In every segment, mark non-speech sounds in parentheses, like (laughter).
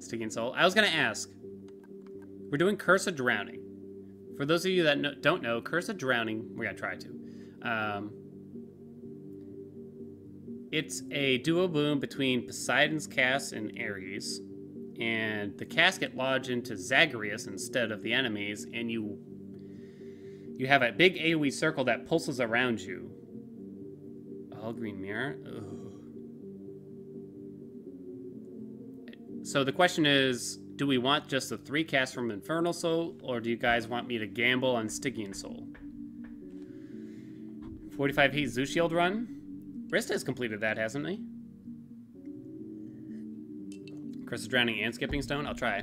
Stygian Soul. I was gonna ask. We're doing Curse of Drowning. For those of you that no, don't know, Curse of Drowning, we're gonna try to. Um, it's a duo boon between Poseidon's cast and Ares, and the cast get lodged into Zagreus instead of the enemies, and you you have a big AoE circle that pulses around you. All green mirror. Ugh. So the question is, do we want just the three casts from Infernal Soul, or do you guys want me to gamble on Stygian Soul? 45 heat Zoo Shield run? Rista has completed that, hasn't he? Chris is drowning and skipping stone? I'll try.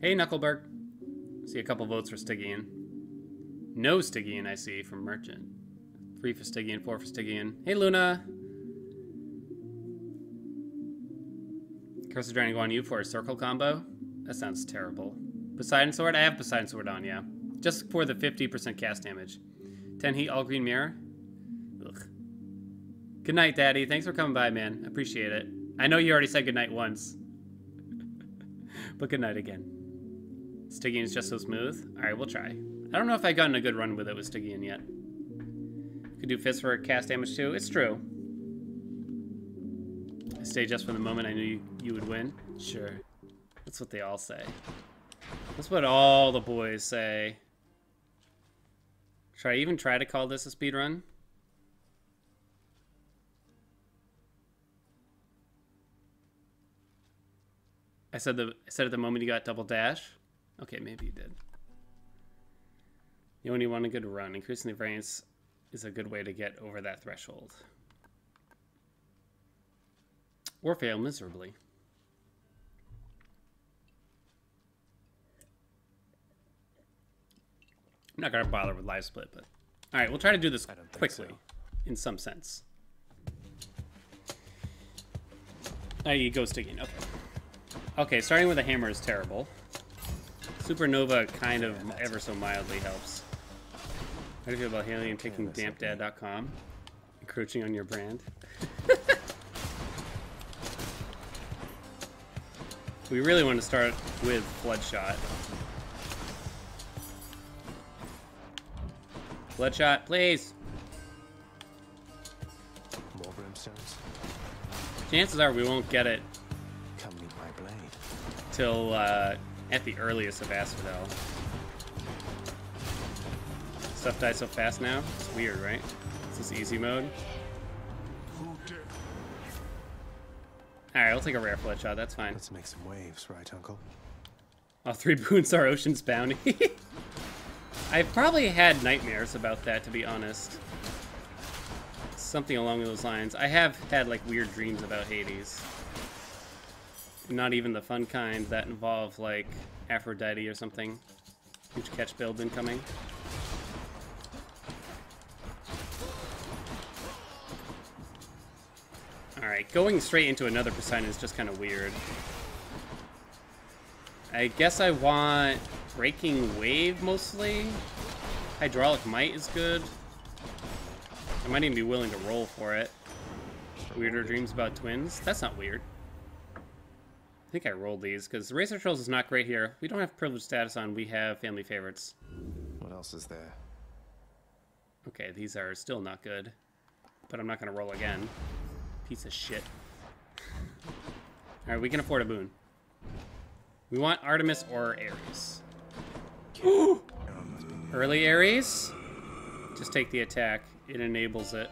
Hey, Knuckleberg. See a couple votes for Stygian. No Stygian, I see, from Merchant. Three for Stygian, four for Stygian. Hey, Luna. Curse of on you for a circle combo? That sounds terrible. Poseidon Sword? I have Poseidon Sword on, yeah. Just for the 50% cast damage. 10 heat, all green mirror. Ugh. Good night, Daddy. Thanks for coming by, man. Appreciate it. I know you already said good night once. (laughs) but good night again. Stygian is just so smooth. Alright, we'll try. I don't know if I've gotten a good run with it with Stygian yet. Could do fist for cast damage too. It's true. I stayed just for the moment I knew you, you would win. Sure. That's what they all say. That's what all the boys say. Should I even try to call this a speed run? I said the I said at the moment you got double dash. Okay, maybe you did. You only want a good run. Increasing the variance is a good way to get over that threshold. Or fail miserably. I'm not gonna bother with live split, but all right, we'll try to do this quickly, so. in some sense. I.e., go sticking. Okay. Okay, starting with a hammer is terrible. Supernova kind of ever so mildly helps. How do you feel about and taking dampdad.com? Encroaching on your brand? We really want to start with Bloodshot. Bloodshot, please. More brimstones. Chances are we won't get it. Come meet my blade. Till uh, at the earliest of Asphodel. Stuff dies so fast now. It's weird, right? Is this easy mode? Alright, I'll take a rare flood shot, That's fine. Let's make some waves, right, Uncle? All three (laughs) boons are Ocean's Bounty. (laughs) I've probably had nightmares about that, to be honest. Something along those lines. I have had, like, weird dreams about Hades. Not even the fun kind that involve, like, Aphrodite or something. Huge catch build incoming. Alright, going straight into another Poseidon is just kind of weird. I guess I want Breaking Wave mostly. Hydraulic Might is good. I might even be willing to roll for it. Weirder dreams about twins? That's not weird. I think I rolled these, because Razor Shoals is not great here. We don't have privilege status on, we have family favorites. What else is there? Okay, these are still not good. But I'm not going to roll again. Piece of shit. Alright, we can afford a boon. We want Artemis or Ares. (gasps) Early Ares? Just take the attack. It enables it.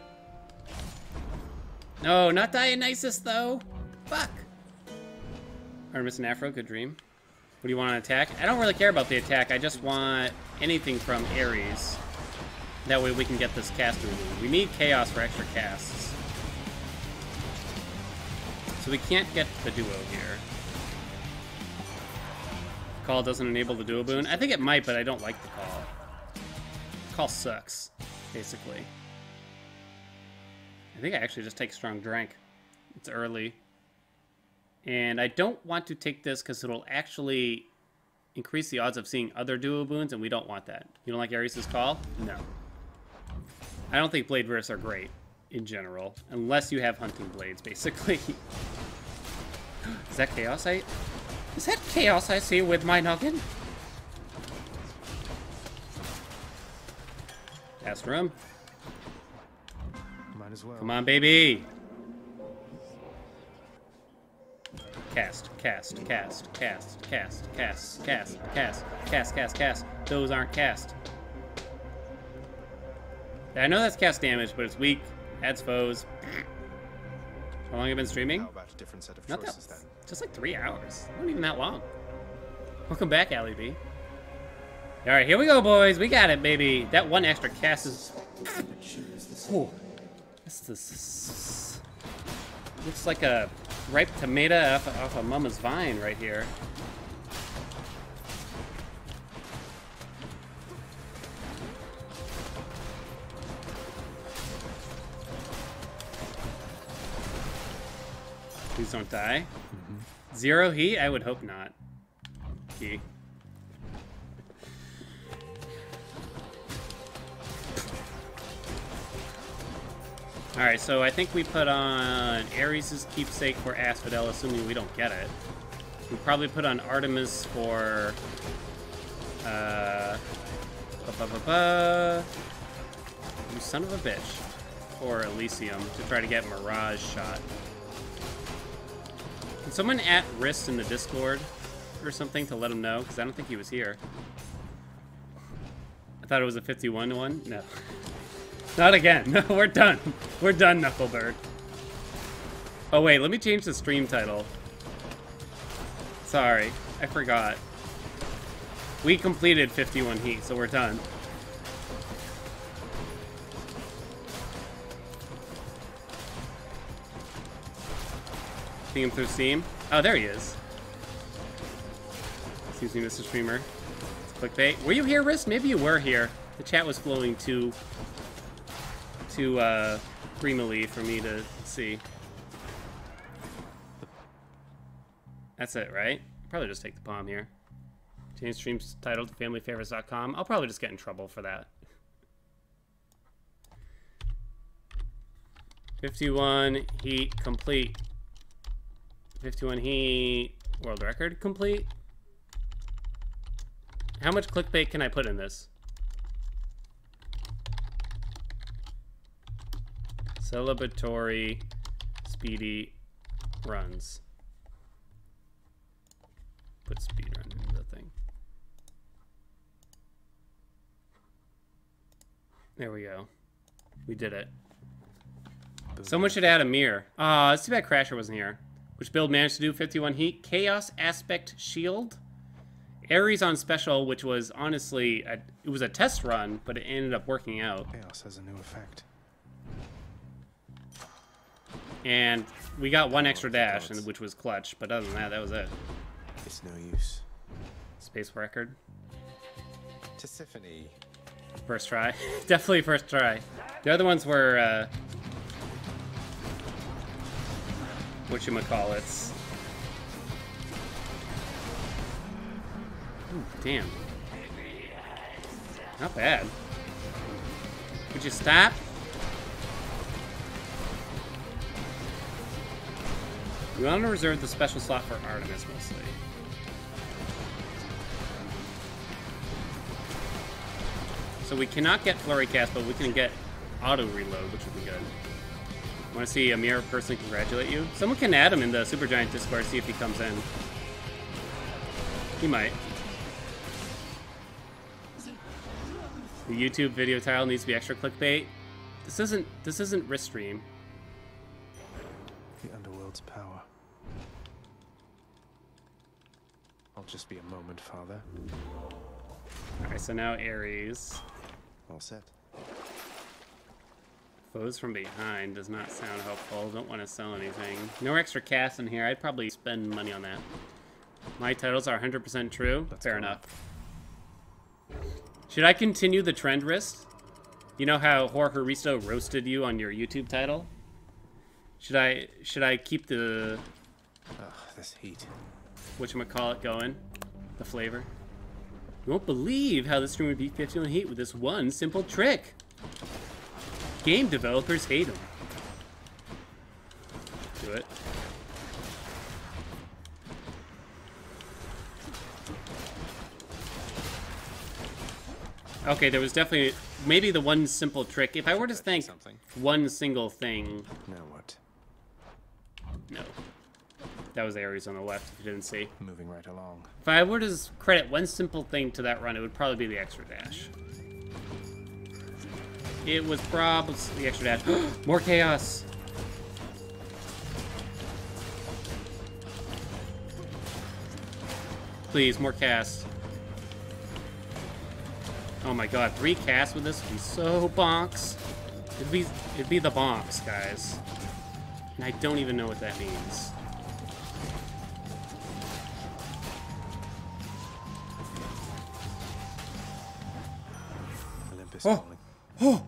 No, not Dionysus, though. Fuck. Artemis and Afro, good dream. What do you want on attack? I don't really care about the attack. I just want anything from Ares. That way we can get this cast moving. We need Chaos for extra casts. So we can't get the duo here. Call doesn't enable the duo boon. I think it might, but I don't like the call. Call sucks, basically. I think I actually just take Strong Drink. It's early. And I don't want to take this because it'll actually increase the odds of seeing other duo boons, and we don't want that. You don't like Ares' call? No. I don't think Blade Verse are great in general, unless you have hunting blades, (laughs) basically. Is that Chaosite? Is that chaos I see with my noggin? Last room. Might as well. Come on, baby. Cast, cast, cast, cast, cast, cast, cast, cast, cast, cast, cast. Those aren't cast. I know that's cast damage, but it's weak. Adds foes. How long have you been streaming? How about a different set of Not that, choices then? just like three hours. Not even that long. Welcome back, Allie B. All right, here we go, boys. We got it, baby. That one extra cast is. Ooh, this this looks like a ripe tomato off, off a mama's vine right here. Please don't die. Zero heat? I would hope not. Key. Alright, so I think we put on Ares' keepsake for Asphodel, assuming we don't get it. We probably put on Artemis for... Uh... Ba -ba -ba -ba, you son of a bitch. For Elysium, to try to get Mirage shot. Someone at risk in the Discord or something to let him know? Because I don't think he was here. I thought it was a 51 one. No. (laughs) Not again. (laughs) No, we're done. We're done, Knucklebird. Oh, wait. Let me change the stream title. Sorry. I forgot. We completed 51 heat, so we're done. See him through Steam? Oh, there he is. Excuse me, Mr. Streamer. Clickbait. Were you here, Risk? Maybe you were here. The chat was flowing too, too uh, dreamily for me to see. That's it, right? Probably just take the palm here. Change streams title familyfavorites.com. I'll probably just get in trouble for that. 51 heat complete. 51 heat world record complete. How much clickbait can I put in this? Celebratory speedy runs. Put speed run into the thing. There we go. We did it. Someone should add a mirror. Ah, it's too bad Crasher wasn't here. Which build managed to do 51 heat? Chaos Aspect Shield. Ares on special, which was honestly, a, it was a test run, but it ended up working out. Chaos has a new effect. And we got one extra dash, and which was clutch. But other than that, that was it. It's no use. Space record. Tisiphone. First try. (laughs) Definitely first try. The other ones were, uh... Whatchamacallits. Ooh, damn. Not bad. Would you stop? We want to reserve the special slot for Artemis mostly. So we cannot get Flurry Cast, but we can get Auto Reload, which would be good. Want to see a mirror personally congratulate you? Someone can add him in the Supergiant Discord, see if he comes in. He might. The YouTube video title needs to be extra clickbait. This isn't this isn't wrist stream. The underworld's power. I'll just be a moment, Father. Alright, so now Ares. All set. Foes from behind does not sound helpful. Don't want to sell anything. No extra cast in here. I'd probably spend money on that. My titles are 100% true. Let's Fair go. enough. Should I continue the trend wrist? You know how Jorge Risto roasted you on your YouTube title? Should I should I keep the Ugh, this heat. whatchamacallit going? The flavor? You won't believe how this stream would beat 51 Heat with this one simple trick. Game developers hate him. Do it. Okay, there was definitely maybe the one simple trick. If I were to think something. one single thing. Now what? No. That was Ares on the left, if you didn't see. Moving right along. If I were to credit one simple thing to that run, it would probably be the extra dash. It was probably the extra dash. More chaos! Please, more cast. Oh my god, three casts with this would be so bonks. It'd be, it'd be the bonks, guys. And I don't even know what that means. Olympus Oh. falling. Oh,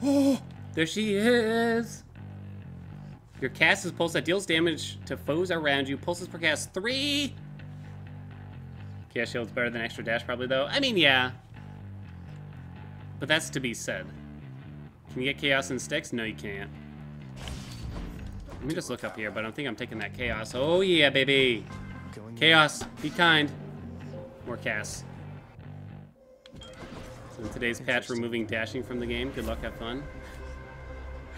(gasps) there she is. Your cast is pulse that deals damage to foes around you. Pulses per cast three. Chaos shield's better than extra dash, probably though. I mean, yeah, but that's to be said. Can you get chaos and sticks? No, you can't. Let me just look up here, but I don't think I'm taking that chaos. Oh yeah, baby. Chaos, be kind. More casts. So in today's patch, removing dashing from the game. Good luck, have fun.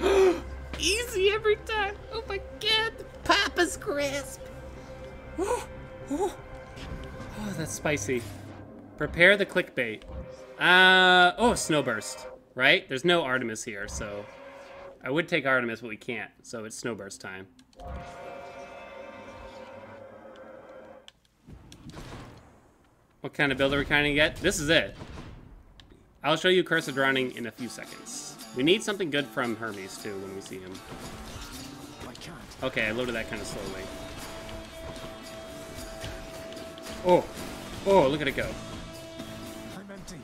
(gasps) Easy every time. Oh my god, Papa's crisp. (gasps) Oh, oh. Oh, that's spicy. Prepare the clickbait. Uh, oh, snowburst. Right? There's no Artemis here, so I would take Artemis, but we can't. So it's snowburst time. What kind of build are we kind of get? This is it. I'll show you Curse of Drowning in a few seconds. We need something good from Hermes, too, when we see him. Okay, I loaded that kind of slowly. Oh, oh, look at it go. I'm empty.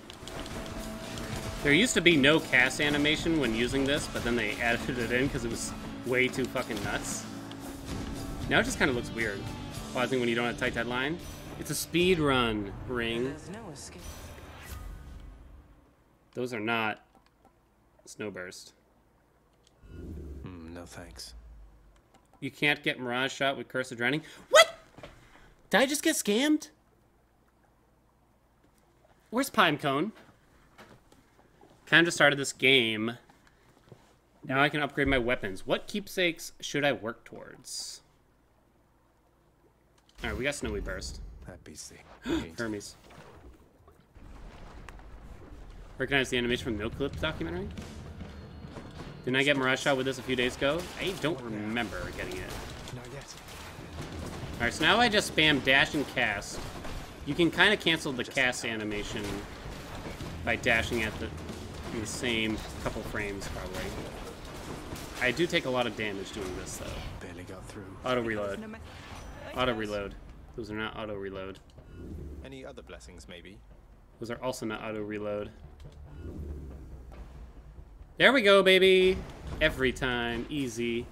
There used to be no cast animation when using this, but then they (laughs) added it in because it was way too fucking nuts. Now it just kind of looks weird. Pausing when you don't have a tight deadline. It's a speed run, Ring. There's no escape. Those are not Snowburst. Hmm, no thanks. You can't get Mirage Shot with Curse of Drowning. What? Did I just get scammed? Where's Pinecone? Kind of just started this game. Now I can upgrade my weapons. What keepsakes should I work towards? Alright, we got Snowy Burst. That beats the. (gasps) Hermes. Recognize the animation from the Noclip documentary? Didn't I get Mirage Shot with this a few days ago? I don't remember getting it. Not yet. Alright, so now I just spam dash and cast. You can kind of cancel the cast animation by dashing at the, the same couple frames, probably. I do take a lot of damage doing this, though. Barely got through. Auto reload. Auto reload. Those are not auto reload. Any other blessings, maybe? Those are also not auto reload. There we go, baby. Every time. Easy.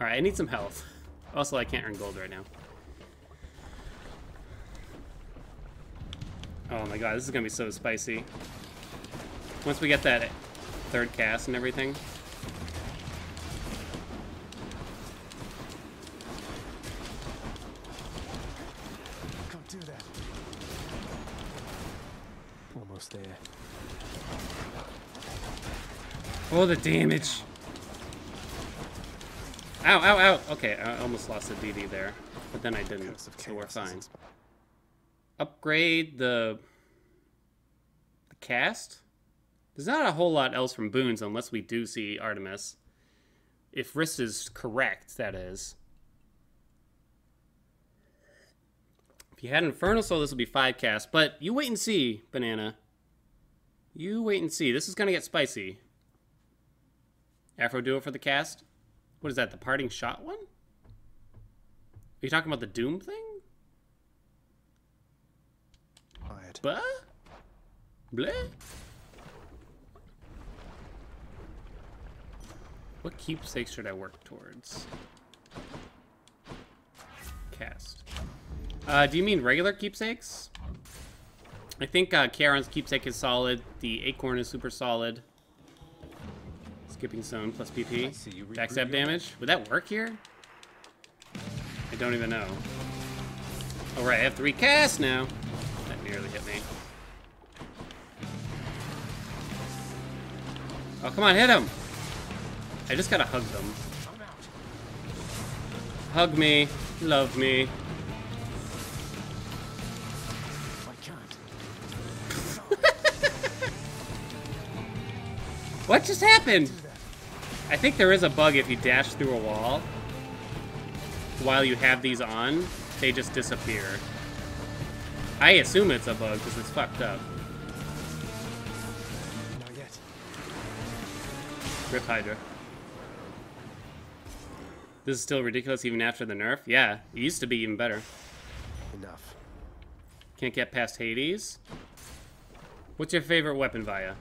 Alright, I need some health. Also, I can't earn gold right now. Oh my god, this is gonna be so spicy. Once we get that third cast and everything. Oh, the damage. Ow, ow, ow. Okay, I almost lost the DD there. But then I didn't, so we're fine. upgrade the the cast. There's not a whole lot else from boons unless we do see Artemis. If Wrist is correct, that is. If you had Infernal Soul, this would be five cast. But you wait and see, Banana. You wait and see. This is gonna get spicy. Afro Duo for the cast. What is that? The parting shot one? Are you talking about the Doom thing? Fired. Bah? Bleh? What keepsakes should I work towards? Cast. Uh, do you mean regular keepsakes? I think uh, Charon's keepsake is solid. The Acorn is super solid. Skipping Zone plus PP. see you regroup Backstab damage. Would that work here? I don't even know. Alright, I have three casts now. That nearly hit me. Oh, come on, hit him! I just gotta hug them. Hug me. Love me. (laughs) What just happened? I think there is a bug if you dash through a wall. While you have these on, they just disappear. I assume it's a bug because it's fucked up. Not yet. Rip Hydra. This is still ridiculous even after the nerf? Yeah, it used to be even better. Enough. Can't get past Hades. What's your favorite weapon, Vaya?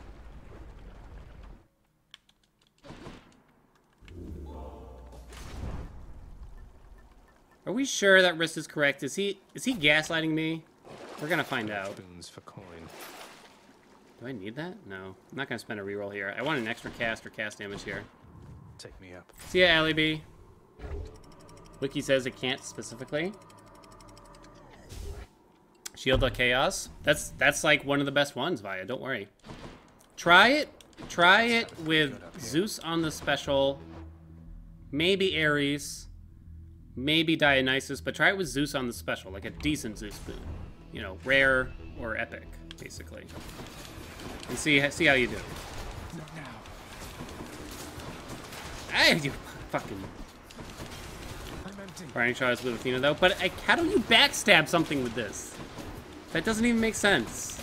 Are we sure that wrist is correct? Is he is he gaslighting me? We're gonna find out. For coin. Do I need that? No. I'm not gonna spend a reroll here. I want an extra cast or cast damage here. Take me up. See ya, Ally B. Wiki says it can't specifically. Shield of Chaos. That's that's like one of the best ones, Vaya. Don't worry. Try it. Try it with Zeus on the special. Maybe Ares. Maybe Dionysus, but try it with Zeus on the special, like a decent Zeus boon. You know, rare or epic, basically. And see see how you do. Hey, you fucking empty. Brian with Athena though, but like, how do you backstab something with this? That doesn't even make sense.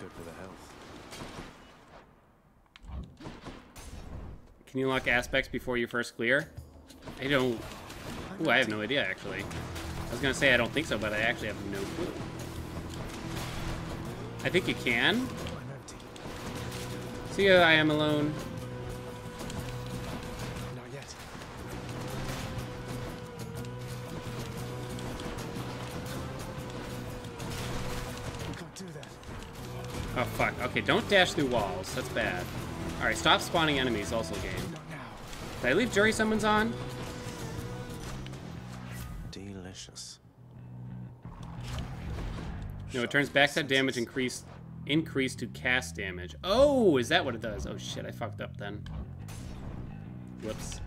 Good for the health. Can you unlock aspects before you first clear? I don't. Ooh, I have no idea actually. I was gonna say I don't think so, but I actually have no clue. I think you can. See ya, I am alone. Not yet. Can't do that. Oh fuck. Okay, don't dash through walls. That's bad. All right, stop spawning enemies. Also, game. Did I leave jury summons on? Delicious. No, it turns backstab damage increase increase to cast damage. Oh, is that what it does? Oh shit, I fucked up then. Whoops.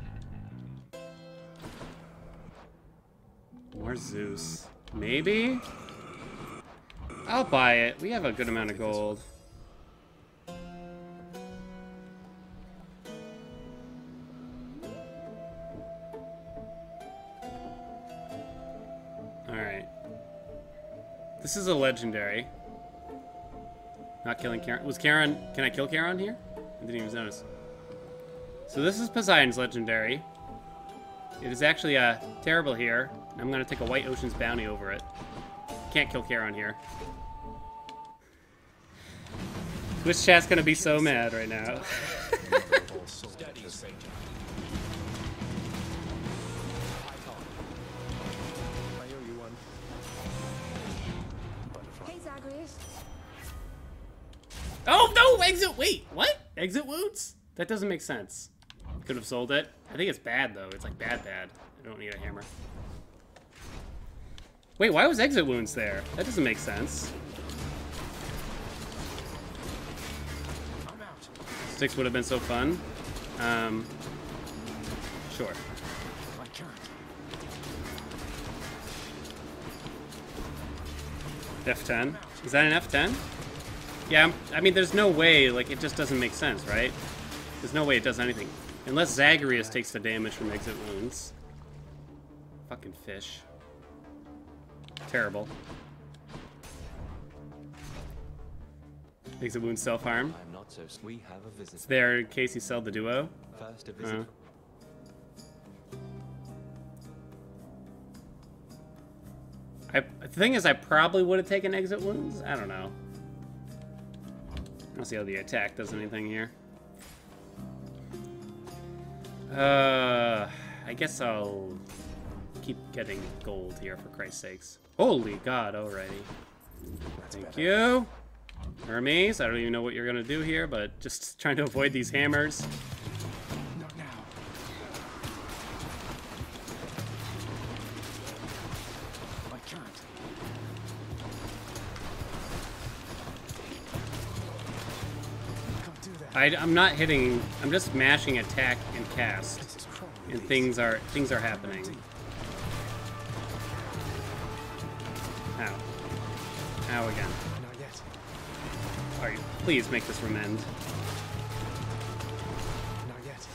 More Zeus. Maybe? I'll buy it. We have a good amount of gold. This is a legendary. Not killing Charon. Was Charon... Can I kill Charon here? I didn't even notice. So this is Poseidon's legendary. It is actually uh, terrible here. I'm going to take a White Ocean's bounty over it. Can't kill Charon here. Twitch chat's going to be so mad right now. (laughs) Exit... Wait, what? Exit wounds? That doesn't make sense. Could have sold it. I think it's bad, though. It's like bad, bad. I don't need a hammer. Wait, why was exit wounds there? That doesn't make sense. Six would have been so fun. Um, sure. I can't. F10. Is that an F10? Yeah, I mean, there's no way, like, it just doesn't make sense, right? There's no way it does anything. Unless Zagreus takes the damage from exit wounds. Fucking fish. Terrible. Exit wounds self-harm. I'm not so. We have a It's there in case you sell the duo. First, a Uh, visitor. I, the thing is, I probably would have taken exit wounds. I don't know. Don't see how the attack does anything here. Uh, I guess I'll keep getting gold here for Christ's sakes. Holy God, already. That's Thank better. you. Hermes, I don't even know what you're gonna do here, but just trying to avoid these hammers. I, am not hitting. I'm just mashing attack and cast, and things are things are happening. Ow. Ow again. Not yet. Alright, please make this remend. Not yet.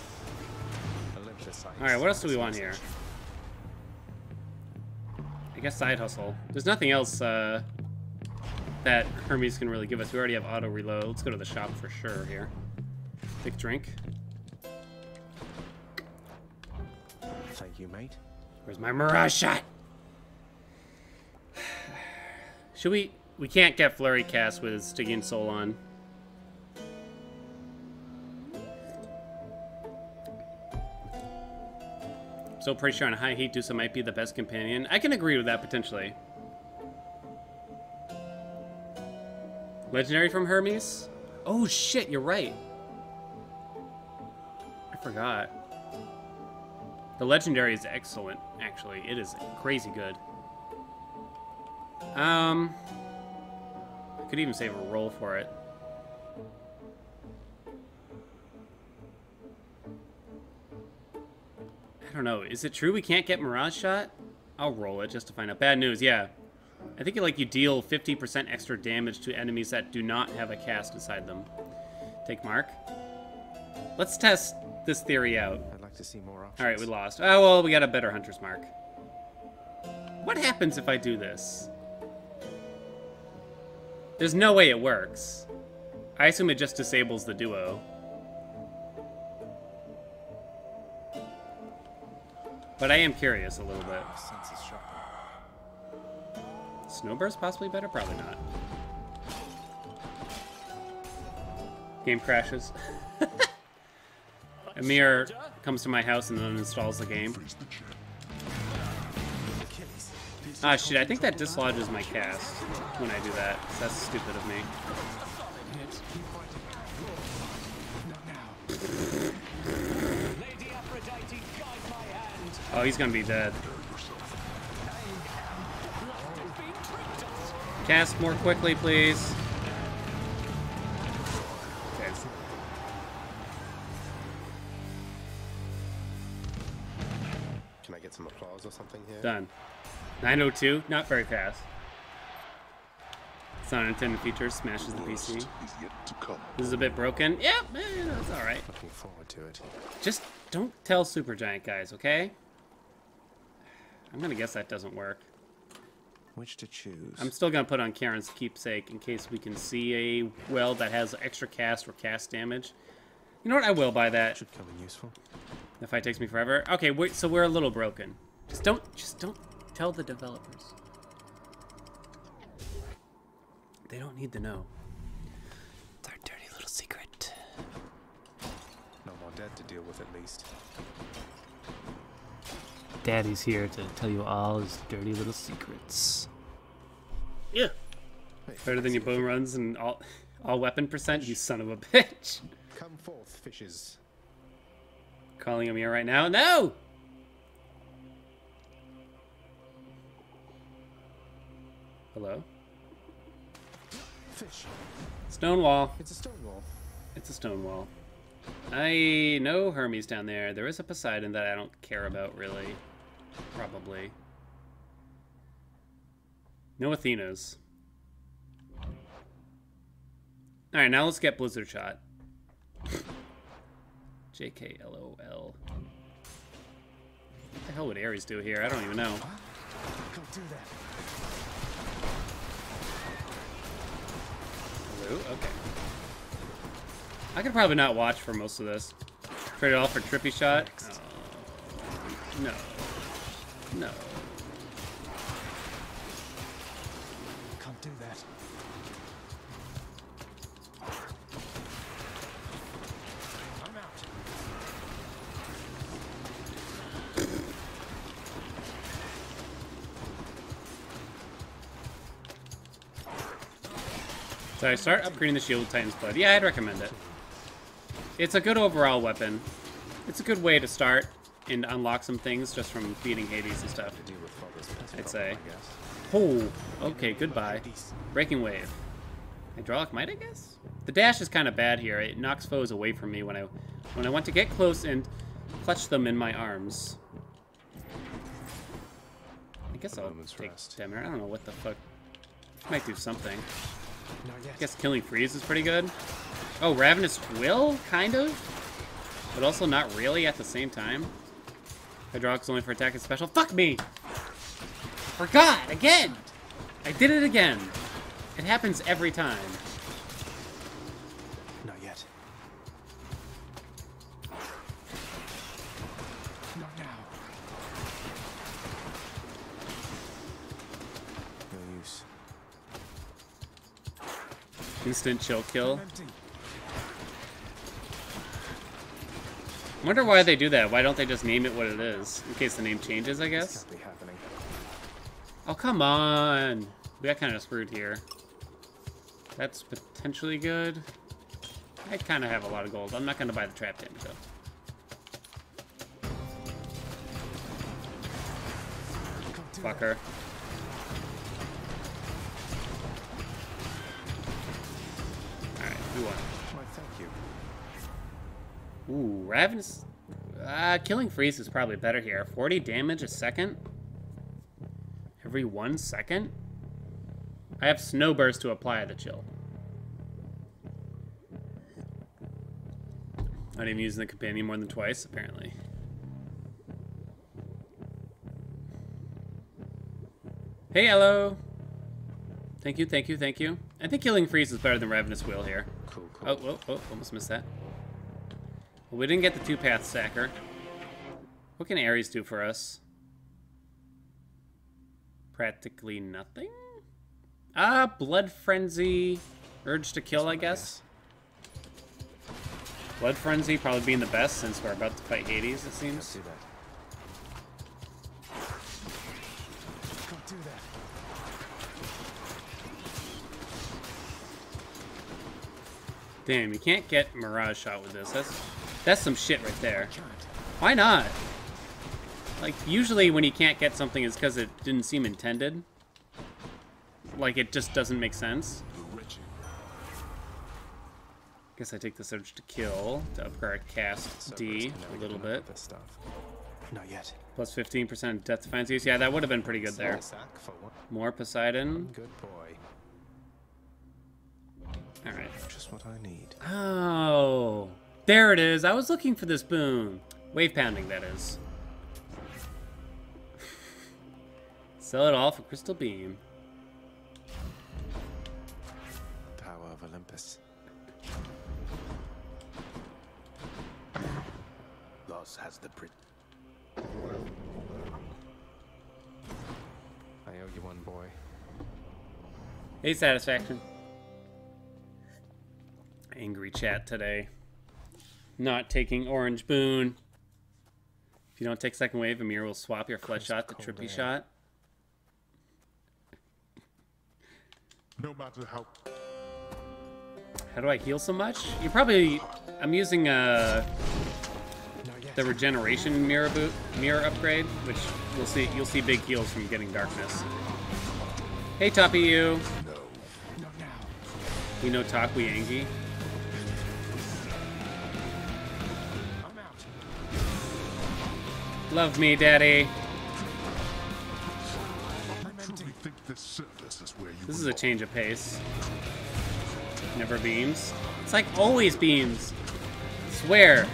Alright, what else do we want here? I guess side hustle. There's nothing else uh, that Hermes can really give us. We already have auto reload. Let's go to the shop for sure here. Big drink. Thank you, mate. Where's my Mirage shot? Should we... We can't get Flurry cast with Stygian Soul on. So pretty sure on high heat Dusa might be the best companion. I can agree with that potentially. Legendary from Hermes? Oh shit, you're right. Forgot. The legendary is excellent, actually. It is crazy good. Um, I could even save a roll for it. I don't know. Is it true we can't get Mirage Shot? I'll roll it just to find out. Bad news, yeah. I think like you deal 50% extra damage to enemies that do not have a cast inside them. Take mark. Let's test this theory out. I'd like to see more options. All right, we lost. Oh, well, we got a better hunter's mark. What happens if I do this? There's no way it works. I assume it just disables the duo. But I am curious a little bit. My sense is sharper. Snowburst possibly better? Probably not. Game crashes. (laughs) Amir comes to my house and then uninstalls the game. Ah, shit, I think that dislodges my cast when I do that. That's stupid of me. Oh, he's gonna be dead. Cast more quickly, please. Applause here? Done. 902, not very fast. It's not an intended feature, smashes the PC. is yet to come. This is a bit broken. Yeah, eh, that's alright. Looking forward to it. Just don't tell Supergiant guys, okay? I'm gonna guess that doesn't work. Which to choose? I'm still gonna put on Charon's keepsake in case we can see a well that has extra cast or cast damage. You know what? I will buy that. Should come in useful. The fight takes me forever. Okay, wait, so we're a little broken. Just don't, just don't tell the developers. They don't need to know. It's our dirty little secret. No more dead to deal with at least. Daddy's here to tell you all his dirty little secrets. Yeah. Better than your bone runs and all, all weapon percent, you son of a (laughs) bitch. Come forth, fishes. Calling him here right now. No! Hello? Fish. Stonewall. It's a stone wall. It's a stone wall. I know Hermes down there. There is a Poseidon that I don't care about, really. Probably. No Athenas. Alright, now let's get Blizzard Shot. (laughs) JKLOL. What the hell would Ares do here? I don't even know. Don't do that. Okay. I could probably not watch for most of this. Trade it all for Trippy Shot? Oh, no. No. I start upgrading the shield with Titan's Blood. Yeah, I'd recommend it. It's a good overall weapon. It's a good way to start and unlock some things just from beating Hades and stuff. Deal with father's pet I'd say. Oh, okay, goodbye. Breaking Wave. Hydraulic might, I guess? The dash is kind of bad here. It knocks foes away from me when I when I want to get close and clutch them in my arms. I guess I'll take rest. I don't know what the fuck. Might do something. I guess killing freeze is pretty good. Oh, Ravenous Will? Kind of? But also not really at the same time. Hydraulic's only for attack and special. Fuck me! Forgot! Again! I did it again! It happens every time. Instant chill kill. Wonder why they do that. Why don't they just name it what it is? In case the name changes, I guess. can't be happening. Oh, come on! We got kind of screwed here. That's potentially good. I kind of have a lot of gold. I'm not going to buy the trap damage, though. Can't do Fucker. Alright, we won. that. Why, thank you. Ooh, Ravenous... Uh, Killing Freeze is probably better here. 40 damage a second? Every one second? I have Snow Burst to apply the chill. Not even using the companion more than twice, apparently. Hey, hello! Thank you, thank you, thank you. I think Killing Freeze is better than Ravenous Will here. Cool, cool. Oh, oh, oh, almost missed that. Well, we didn't get the two-path stacker. What can Ares do for us? Practically nothing? Ah, Blood Frenzy. Urge to kill, I guess. Blood Frenzy probably being the best since we're about to fight Hades, it Let's seems. do that. Can't do that. Damn, you can't get Mirage Shot with this. That's, that's some shit right there. Why not? Like, usually when you can't get something, it's because it didn't seem intended. Like, it just doesn't make sense. Guess I take the surge to kill to upgrade cast D a little bit. This stuff. Not yet. Plus 15% death defense use. Yeah, that would have been pretty good there. Small sack for one. More Poseidon. Good boy. Alright. Just what I need. Oh, there it is. I was looking for this boon. Wave pounding, that is. (sighs) Sell it all for Crystal Beam. Power of Olympus. Loss has the prit. I owe you one, boy. Hey, satisfaction. Angry chat today. Not taking orange boon. If you don't take second wave, Amir will swap your flesh shot to trippy air. shot. No matter how How do I heal so much? You probably. I'm using uh, the regeneration mirror boot mirror upgrade, which you'll see you'll see big heals from getting darkness. Hey Toppy you. No. Not now. We know Takwi Angie. Love me, daddy. This is a change of pace. Never beams. It's like always beams. Swear.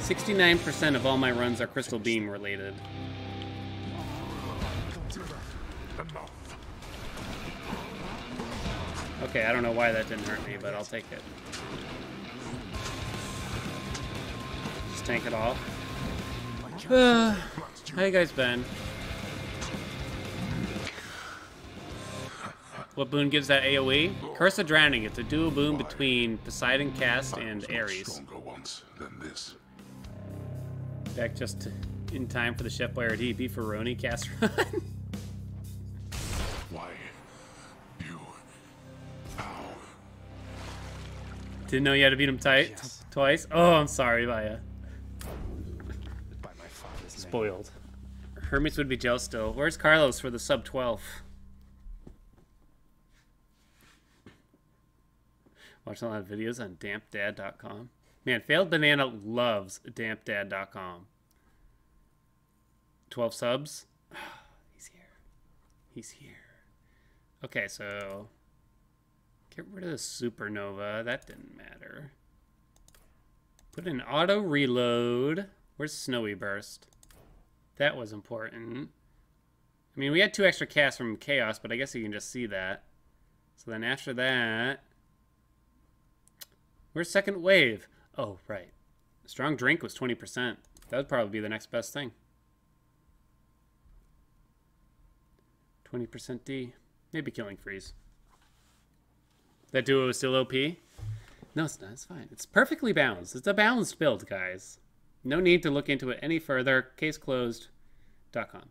69% of all my runs are crystal beam related. Okay, I don't know why that didn't hurt me, but I'll take it. Just tank it off. Uh, how you guys been? What boon gives that AoE? Curse of Drowning. It's a dual boon between Poseidon Cast and Ares. Stronger once than this. Back just in time for the Chef Boyardee beef Roni cast (laughs) run. Why? You. Didn't know you had to beat him tight Yes. twice. Oh, I'm sorry, Vaya. Spoiled. Hermes would be jealous still. Where's Carlos for the sub 12? Watch a lot of videos on dampdad.com. Man, Failed Banana loves dampdad.com. 12 subs. (sighs) He's here. He's here. Okay, so get rid of the supernova. That didn't matter. Put in auto reload. Where's snowy burst? That was important. I mean, we had two extra casts from chaos, but I guess you can just see that. So then after that, where's second wave? Oh, right. Strong drink was 20%. That would probably be the next best thing. 20% D. Maybe killing freeze. That duo is still OP? No, it's not. It's fine. It's perfectly balanced. It's a balanced build, guys. No need to look into it any further. Case closed.com.